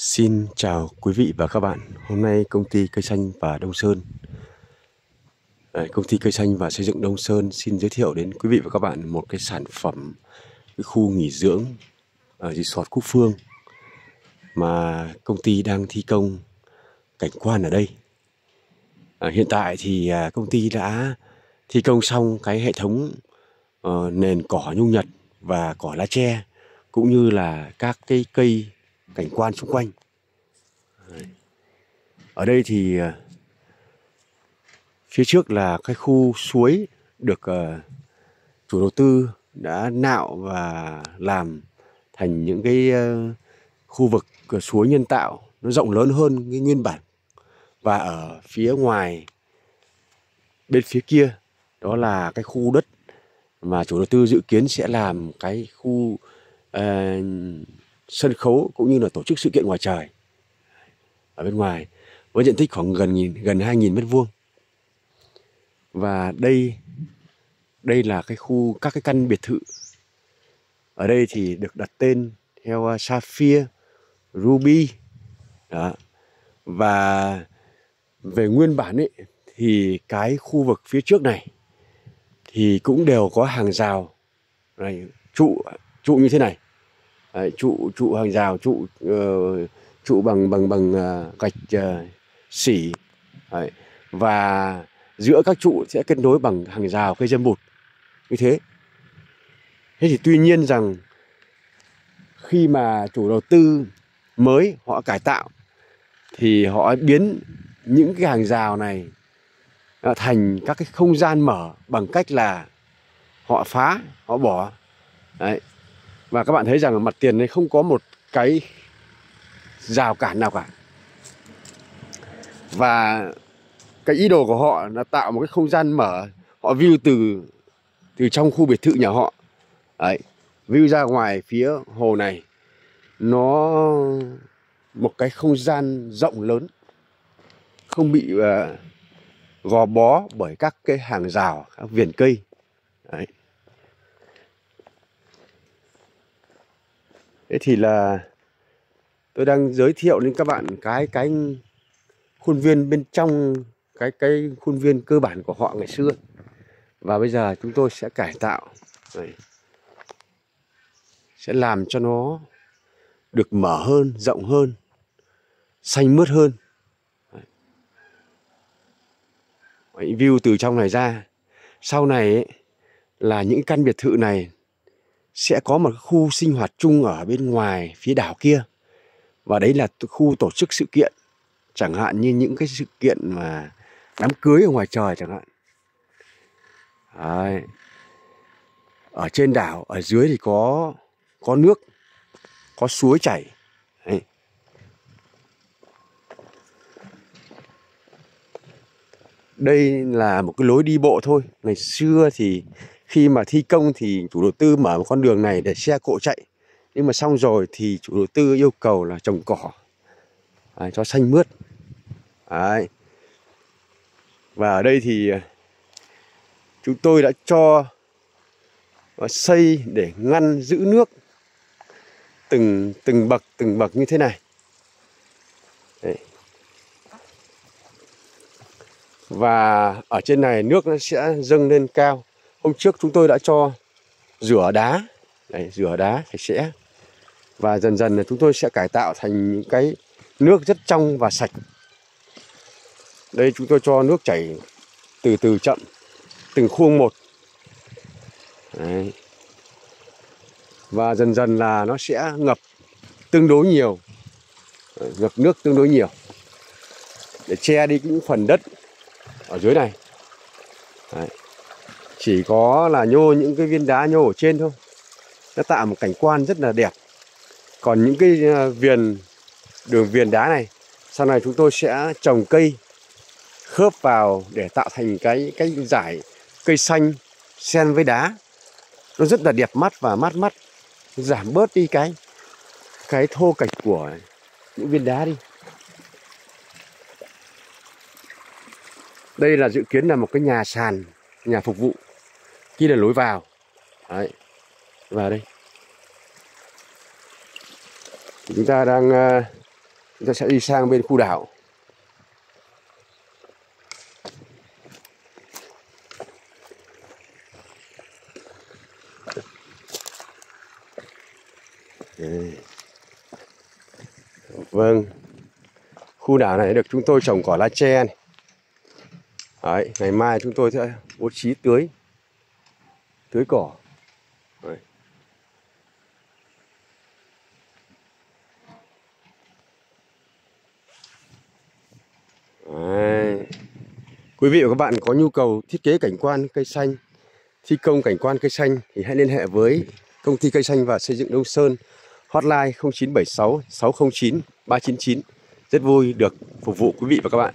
Xin chào quý vị và các bạn. Hôm nay công ty cây xanh và Đông Sơn, à, công ty cây xanh và xây dựng Đông Sơn xin giới thiệu đến quý vị và các bạn một cái sản phẩm cái khu nghỉ dưỡng ở resort Cúc Phương mà công ty đang thi công cảnh quan ở đây. À, hiện tại thì à, công ty đã thi công xong cái hệ thống uh, nền cỏ nhung nhật và cỏ lá tre cũng như là các cái cây cảnh quan xung quanh. Ở đây thì ờ, phía trước là cái khu suối được ờ, chủ đầu tư đã nạo và làm thành những cái ờ, khu vực suối nhân tạo nó rộng lớn hơn cái nguyên bản. Và ở phía ngoài bên phía kia đó là cái khu đất mà chủ đầu tư dự kiến sẽ làm cái khu uh, sân khấu cũng như là tổ chức sự kiện ngoài trời. Ở bên ngoài với diện tích khoảng gần nghìn gần 2.000 mét vuông. Và đây đây là cái khu các cái căn biệt thự. Ở đây thì được đặt tên theo uh, Sapphire Ruby. Đó. Và về nguyên bản ấy thì cái khu vực phía trước này thì cũng đều có hàng rào này trụ trụ như thế này. Đấy, trụ trụ hàng rào trụ uh, trụ bằng bằng bằng uh, gạch uh, xỉ. Đấy. và giữa các trụ sẽ kết nối bằng hàng rào cây dâm bụt. Như thế. Thế thì tuy nhiên rằng khi mà chủ đầu tư mới họ cải tạo thì họ biến những cái hàng rào này thành các cái không gian mở bằng cách là họ phá họ bỏ. Đấy và các bạn thấy rằng mặt tiền này không có một cái rào cản nào cả. Và cái ý đồ của họ là tạo một cái không gian mở. Họ view từ từ trong khu biệt thự nhà họ. Đấy view ra ngoài phía hồ này. Nó một cái không gian rộng lớn. Không bị uh, gò bó bởi các cái hàng rào các viền cây. Đấy. Thế thì là tôi đang giới thiệu đến các bạn cái cái khuôn viên bên trong cái cái khuôn viên cơ bản của họ ngày xưa và bây giờ chúng tôi sẽ cải tạo Đấy. sẽ làm cho nó được mở hơn rộng hơn xanh mướt hơn Đấy. view từ trong này ra sau này ấy, là những căn biệt thự này sẽ có một khu sinh hoạt chung ở bên ngoài phía đảo kia và đấy là khu tổ chức sự kiện, chẳng hạn như những cái sự kiện mà đám cưới ở ngoài trời chẳng hạn đấy. ở trên đảo, ở dưới thì có có nước, có suối chảy đấy. đây là một cái lối đi bộ thôi ngày xưa thì khi mà thi công thì chủ đầu tư mở một con đường này để xe cộ chạy nhưng mà xong rồi thì chủ đầu tư yêu cầu là trồng cỏ à, cho xanh mướt Đấy. và ở đây thì à, chúng tôi đã cho à, xây để ngăn giữ nước từng từng bậc từng bậc như thế này Đấy. và ở trên này nước nó sẽ dâng lên cao hôm trước chúng tôi đã cho rửa đá. Đấy, rửa đá sạch sẽ. Và dần dần là chúng tôi sẽ cải tạo thành những cái nước rất trong và sạch. Đây chúng tôi cho nước chảy từ từ chậm từng khuôn một. Đấy. và dần dần là nó sẽ ngập tương đối nhiều. Ngập nước tương đối nhiều. Để che đi những phần đất ở dưới này. Đấy chỉ có là nhô những cái viên đá nhô ở trên thôi. Nó tạo một cảnh quan rất là đẹp. Còn những cái à, viền, đường viền đá này, sau này chúng tôi sẽ trồng cây, khớp vào để tạo thành cái cái giải cây xanh xen với đá. Nó rất là đẹp mắt và mát mắt. Giảm bớt đi cái cái thô cạch của những viên đá đi. Đây là dự kiến là một cái nhà sàn, nhà phục vụ kia là lối vào. Đấy vào đây. Chúng ta đang ờ, chúng ta sẽ đi sang bên khu đảo. Vâng. Khu đảo này được chúng tôi trồng cỏ lá tre này. Đấy, ngày mai chúng tôi sẽ bố trí tưới tưới cỏ Đấy. Đấy. Quý vị và các bạn có nhu cầu thiết kế cảnh quan cây xanh, thi công cảnh quan cây xanh thì hãy liên hệ với công ty cây xanh và xây dựng Đông Sơn hotline 0976 609 399. Rất vui được phục vụ quý vị và các bạn.